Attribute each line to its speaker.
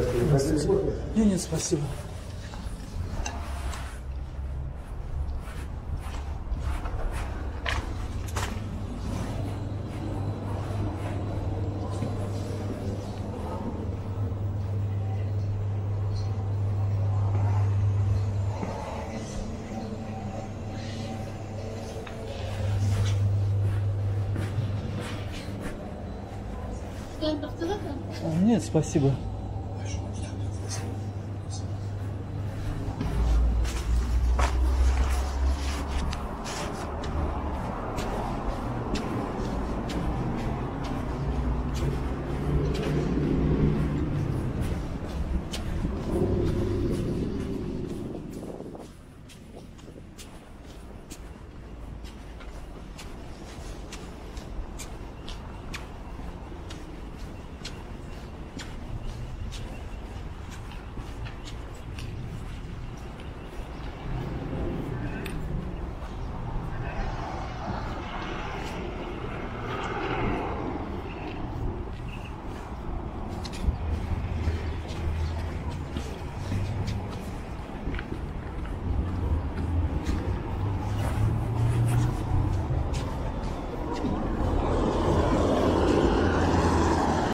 Speaker 1: Здравствуйте.
Speaker 2: Нет, нет, спасибо. Нет, спасибо.